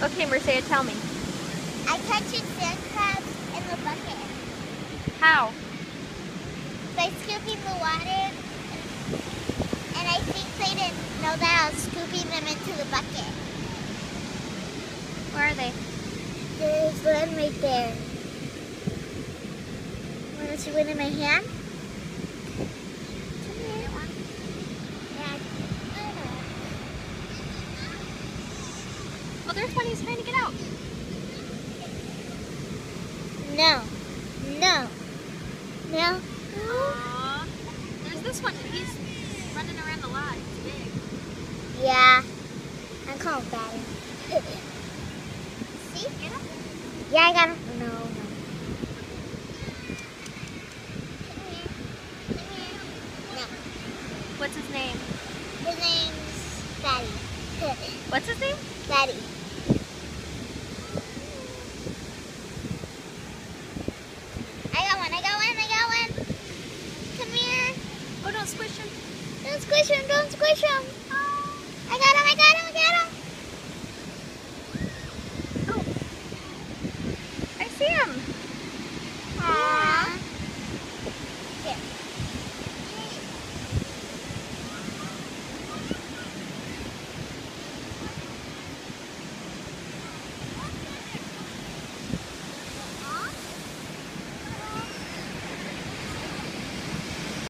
Okay, Mircea, tell me. I catch sand crabs in the bucket How? by scooping the water. And I think they didn't know that I was scooping them into the bucket. Where are they? There's one right there. Want to see one in my hand? Well, there's one he's trying to get out. No. No. No. Aww. There's this one. He's running around a lot. It's big. Yeah. I'm calling fatty. See? Get him? Yeah, I got him. No, no. No. What's his name? His name's Fatty. What's his name? Fatty. I got one, I got one, I got one. Come here. Oh, don't squish him. Don't squish him, don't squish him. Oh, I got him, I got him, I got him.